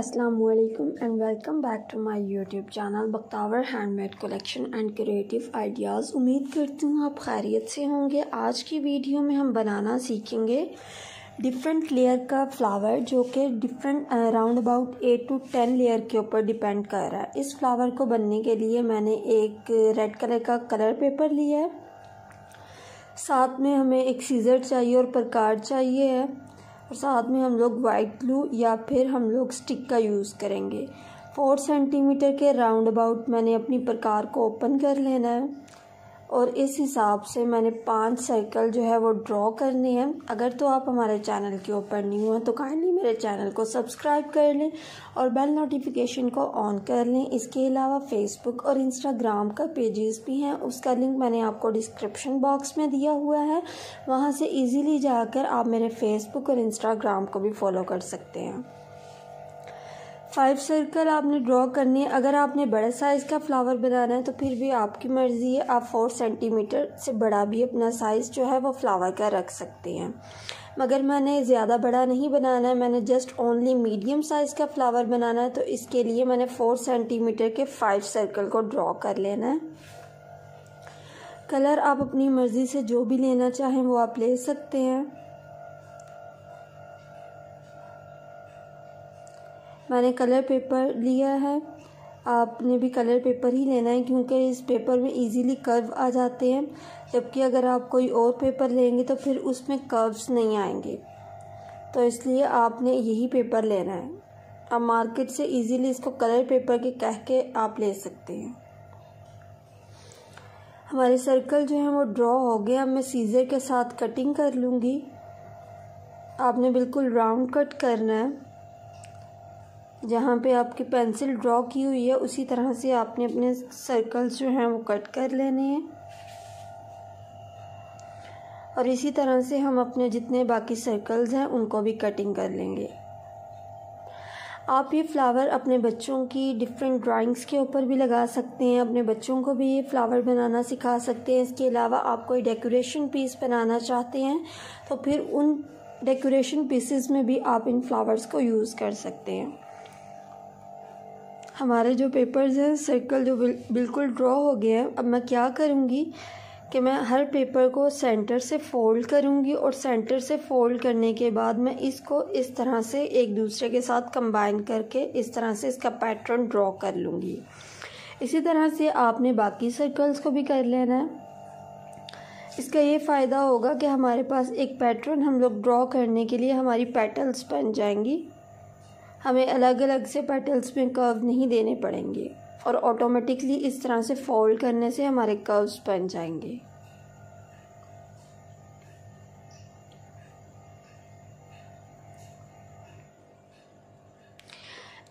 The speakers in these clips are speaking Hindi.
असलकम and welcome back to my YouTube channel Bakhtawar handmade collection and creative ideas उम्मीद करती हूँ आप खैरियत से होंगे। आज की वीडियो में हम बनाना सीखेंगे डिफरेंट लेयर का फ्लावर जो कि different around about eight to ten layer के ऊपर डिपेंड कर रहा है। इस फ्लावर को बनने के लिए मैंने एक रेड कलर का कलर पेपर लिया है। साथ में हमें एक सीज़र चाहिए और प्रकार चाहिए है। और साथ में हम लोग वाइट ग्लू या फिर हम लोग स्टिक का यूज़ करेंगे। फोर सेंटीमीटर के राउंड अबाउट मैंने अपनी प्रकार को ओपन कर लेना है। और इस हिसाब से मैंने पाँच सर्कल जो है वो ड्रॉ करने हैं। अगर तो आप हमारे चैनल के ऊपर न्यू हैं तो काइंडली मेरे चैनल को सब्सक्राइब कर लें और बेल नोटिफिकेशन को ऑन कर लें। इसके अलावा फेसबुक और इंस्टाग्राम का पेजेस भी हैं। उसका लिंक मैंने आपको डिस्क्रिप्शन बॉक्स में दिया हुआ है। वहाँ से ईज़िली जाकर आप मेरे फेसबुक और इंस्टाग्राम को भी फॉलो कर सकते हैं। फाइव सर्कल आपने ड्रॉ करनी है। अगर आपने बड़े साइज़ का फ्लावर बनाना है तो फिर भी आपकी मर्ज़ी है। आप फोर सेंटीमीटर से बड़ा भी अपना साइज़ जो है, वो फ्लावर का रख सकते हैं। मगर मैंने ज़्यादा बड़ा नहीं बनाना है। मैंने जस्ट ओनली मीडियम साइज़ का फ्लावर बनाना है तो इसके लिए मैंने फोर सेंटीमीटर के फाइव सर्कल को ड्रॉ कर लेना है। कलर आप अपनी मर्ज़ी से जो भी लेना चाहें, वो आप ले सकते हैं। मैंने कलर पेपर लिया है। आपने भी कलर पेपर ही लेना है क्योंकि इस पेपर में इजीली कर्व आ जाते हैं। जबकि अगर आप कोई और पेपर लेंगे तो फिर उसमें कर्व्स नहीं आएँगे। तो इसलिए आपने यही पेपर लेना है। आप मार्केट से इजीली इसको कलर पेपर के कह के आप ले सकते हैं। हमारे सर्कल जो है वो ड्रॉ हो गया मैं सीज़र के साथ कटिंग कर लूँगी। आपने बिल्कुल राउंड कट करना है। जहाँ पे आपकी पेंसिल ड्रॉ की हुई है, उसी तरह से आपने अपने सर्कल्स जो हैं वो कट कर लेने हैं। और इसी तरह से हम अपने जितने बाकी सर्कल्स हैं, उनको भी कटिंग कर लेंगे। आप ये फ्लावर अपने बच्चों की डिफरेंट ड्राइंग्स के ऊपर भी लगा सकते हैं, अपने बच्चों को भी ये फ्लावर बनाना सिखा सकते हैं। इसके अलावा आप कोई डेकोरेशन पीस बनाना चाहते हैं तो फिर उन डेकोरेशन पीसेस में भी आप इन फ्लावर्स को यूज़ कर सकते हैं। हमारे जो पेपर्स हैं सर्कल जो बिल, बिल्कुल ड्रॉ हो गए हैं अब मैं क्या करूँगी कि मैं हर पेपर को सेंटर से फ़ोल्ड करूँगी और सेंटर से फ़ोल्ड करने के बाद मैं इसको इस तरह से एक दूसरे के साथ कंबाइन करके इस तरह से इसका पैटर्न ड्रॉ कर लूँगी। इसी तरह से आपने बाकी सर्कल्स को भी कर लेना है। इसका ये फ़ायदा होगा कि हमारे पास एक पैटर्न हम लोग ड्रॉ करने के लिए हमारी पेटल्स बन जाएँगी। हमें अलग अलग से पेटल्स में कर्व नहीं देने पड़ेंगे और ऑटोमेटिकली इस तरह से फोल्ड करने से हमारे कर्व्स बन जाएँगे।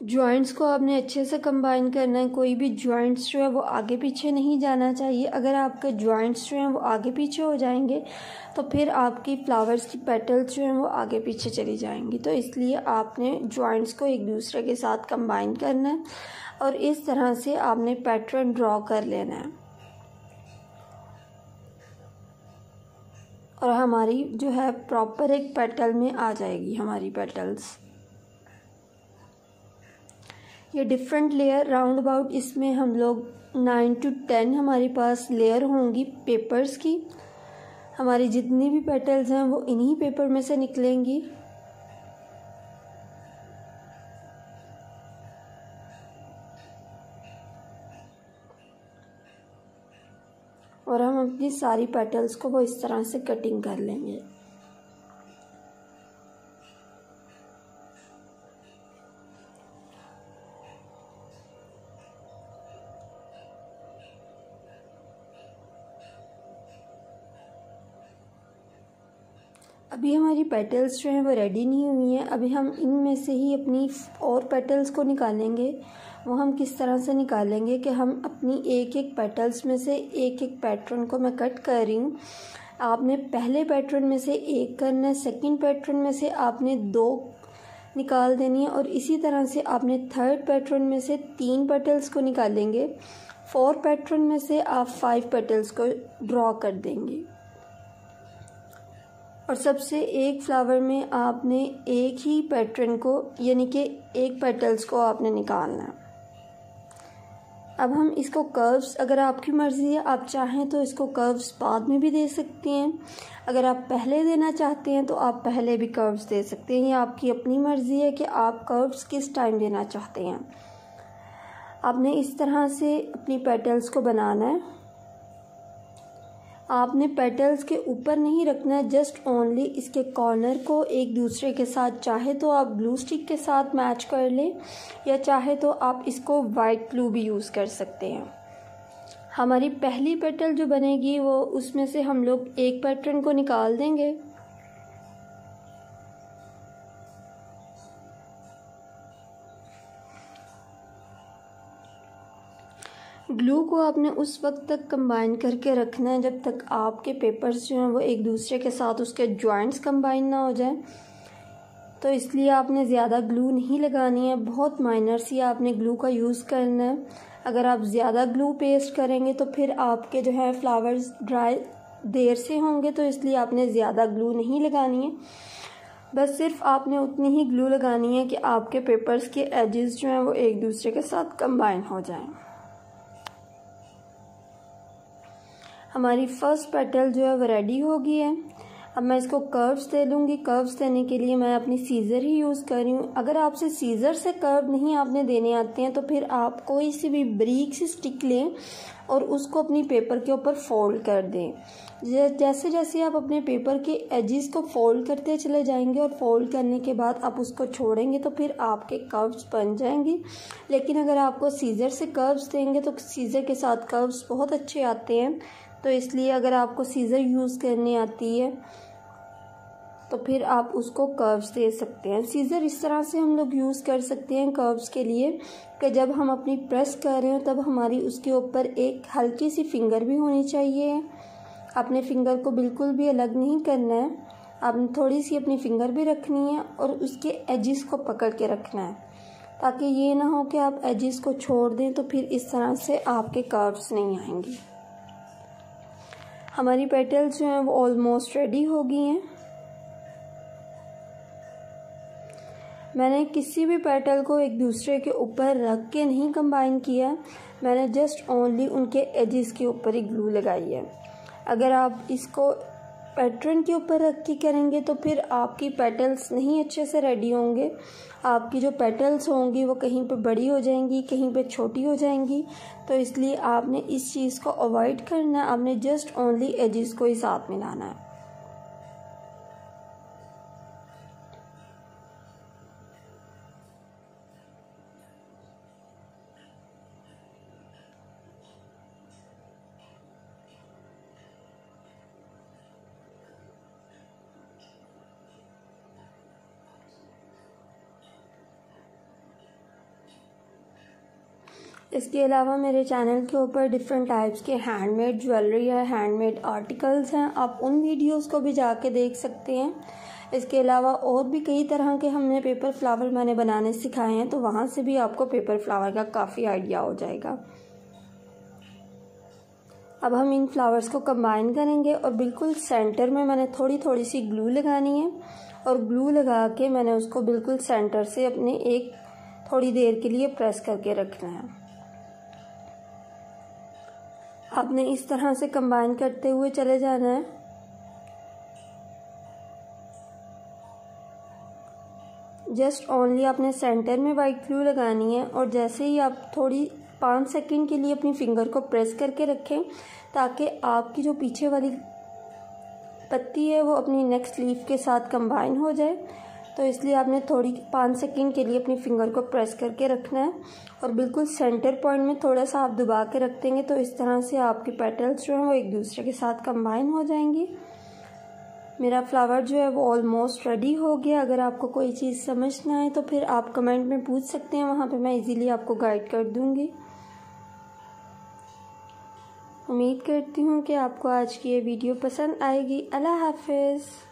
जॉइंट्स को आपने अच्छे से कंबाइन करना है, कोई भी जॉइंट्स जो है वो आगे पीछे नहीं जाना चाहिए। अगर आपके जॉइंट्स जो हैं वो आगे पीछे हो जाएँगे तो फिर आपकी फ्लावर्स की पेटल्स जो हैं वो आगे पीछे चली जाएँगी। तो इसलिए आपने जॉइंट्स को एक दूसरे के साथ कंबाइन करना है और इस तरह से आपने पैटर्न ड्रॉ कर लेना है। और हमारी जो है प्रॉपर एक पेटल में आ जाएगी, हमारी पेटल्स ये डिफरेंट लेयर राउंड अबाउट इसमें हम लोग नाइन टू टेन हमारे पास लेयर होंगी पेपर्स की। हमारी जितनी भी पेटल्स हैं वो इन्हीं पेपर में से निकलेंगी। और हम अपनी सारी पेटल्स को वो इस तरह से कटिंग कर लेंगे। अभी हमारी पेटल्स जो हैं वो रेडी नहीं हुई हैं। अभी हम इनमें से ही अपनी और पेटल्स को निकालेंगे। वो हम किस तरह से निकालेंगे कि हम अपनी एक एक पेटल्स में से एक एक पैटर्न को मैं कट कर रही हूँ। आपने पहले पैटर्न में से एक करना है सेकेंड पैटर्न में से आपने दो निकाल देनी है और इसी तरह से आपने थर्ड पैटर्न में से तीन पेटल्स को निकालेंगे। फोर पैटर्न में से आप फाइव पेटल्स को ड्रॉ कर देंगे। और सबसे एक फ्लावर में आपने एक ही पैटर्न को, यानी कि एक पेटल्स को आपने निकालना है। अब हम इसको कर्व्स अगर आपकी मर्ज़ी है, आप चाहें तो इसको कर्व्स बाद में भी दे सकते हैं। अगर आप पहले देना चाहते हैं तो आप पहले भी कर्व्स दे सकते हैं। ये आपकी अपनी मर्ज़ी है कि आप कर्व्स किस टाइम देना चाहते हैं। आपने इस तरह से अपनी पेटल्स को बनाना है। आपने पेटल्स के ऊपर नहीं रखना है जस्ट ओनली इसके कॉर्नर को एक दूसरे के साथ, चाहे तो आप ब्लू स्टिक के साथ मैच कर लें, या चाहे तो आप इसको वाइट ब्लू भी यूज़ कर सकते हैं। हमारी पहली पेटल जो बनेगी, वो उसमें से हम लोग एक पैटर्न को निकाल देंगे। ग्लू को आपने उस वक्त तक कंबाइन करके रखना है जब तक आपके पेपर्स जो हैं वो एक दूसरे के साथ उसके जॉइंट्स कंबाइन ना हो जाए। तो इसलिए आपने ज़्यादा ग्लू नहीं लगानी है, बहुत माइनर सी आपने ग्लू का यूज़ करना है। अगर आप ज़्यादा ग्लू पेस्ट करेंगे तो फिर आपके जो है फ्लावर्स ड्राई देर से होंगे तो इसलिए आपने ज़्यादा ग्लू नहीं लगानी है। बस सिर्फ़ आपने उतनी ही ग्लू लगानी है कि आपके पेपर्स के एजेस जो हैं वो एक दूसरे के साथ कंबाइन हो जाएँ। हमारी फ़र्स्ट पेटल जो है वो रेडी हो गई है। अब मैं इसको कर्व्स दे लूँगी कर्व्स देने के लिए मैं अपनी सीज़र ही यूज़ कर रही हूँ। अगर आपसे सीज़र से कर्व नहीं आपने देने आते हैं तो फिर आप कोई सी भी ब्रीक से स्टिक लें और उसको अपनी पेपर के ऊपर फोल्ड कर दें। जैसे जैसे आप अपने पेपर के एजिस को फोल्ड करते चले जाएँगे और फोल्ड करने के बाद आप उसको छोड़ेंगे तो फिर आपके कर्व्स बन जाएँगे। लेकिन अगर आपको सीज़र से कर्व्स देंगे तो सीज़र के साथ कर्व्स बहुत अच्छे आते हैं। तो इसलिए अगर आपको सीज़र यूज़ करनी आती है तो फिर आप उसको कर्व्स दे सकते हैं। सीज़र इस तरह से हम लोग यूज़ कर सकते हैं कर्व्स के लिए कि जब हम अपनी प्रेस कर रहे हो, तब हमारी उसके ऊपर एक हल्की सी फिंगर भी होनी चाहिए। अपने फिंगर को बिल्कुल भी अलग नहीं करना है। आपने थोड़ी सी अपनी फिंगर भी रखनी है और उसके एजिस को पकड़ के रखना है। ताकि ये ना हो कि आप एजिस को छोड़ दें तो फिर इस तरह से आपके कर्व्स नहीं आएँगे। हमारी पेटल्स जो हैं वो ऑलमोस्ट रेडी हो गई हैं। मैंने किसी भी पेटल को एक दूसरे के ऊपर रख के नहीं कंबाइन किया। मैंने जस्ट ओनली उनके एजिस के ऊपर ही ग्लू लगाई है। अगर आप इसको पैटर्न के ऊपर रख के करेंगे तो फिर आपकी पेटल्स नहीं अच्छे से रेडी होंगे। आपकी जो पेटल्स होंगी वो कहीं पे बड़ी हो जाएँगी, कहीं पे छोटी हो जाएँगी। तो इसलिए आपने इस चीज़ को अवॉइड करना है। आपने जस्ट ओनली एजिस को ही साथ मिलाना है। इसके अलावा मेरे चैनल के ऊपर डिफरेंट टाइप्स के हैंडमेड ज्वेलरी है हैंडमेड आर्टिकल्स हैं। आप उन वीडियोस को भी जाके देख सकते हैं। इसके अलावा और भी कई तरह के हमने पेपर फ्लावर मैंने बनाने सिखाए हैं तो वहाँ से भी आपको पेपर फ्लावर का काफ़ी आइडिया हो जाएगा। अब हम इन फ्लावर्स को कंबाइन करेंगे और बिल्कुल सेंटर में मैंने थोड़ी थोड़ी सी ग्लू लगानी है और ग्लू लगा के मैंने उसको बिल्कुल सेंटर से अपने एक थोड़ी देर के लिए प्रेस करके रखना है। आपने इस तरह से कंबाइन करते हुए चले जाना है। जस्ट ओनली आपने सेंटर में वाइट ग्लू लगानी है और जैसे ही आप थोड़ी पाँच सेकंड के लिए अपनी फिंगर को प्रेस करके रखें, ताकि आपकी जो पीछे वाली पत्ती है वो अपनी नेक्स्ट लीफ के साथ कंबाइन हो जाए। तो इसलिए आपने थोड़ी पाँच सेकंड के लिए अपनी फिंगर को प्रेस करके रखना है और बिल्कुल सेंटर पॉइंट में थोड़ा सा आप दबा के रख देंगे तो इस तरह से आपके पेटल्स जो हैं वो एक दूसरे के साथ कंबाइन हो जाएँगी। मेरा फ्लावर जो है वो ऑलमोस्ट रेडी हो गया। अगर आपको कोई चीज़ समझ ना आए तो फिर आप कमेंट में पूछ सकते हैं। वहाँ पे मैं इजीली आपको गाइड कर दूँगी। उम्मीद करती हूँ कि आपको आज की ये वीडियो पसंद आएगी। अल्लाह हाफिज़।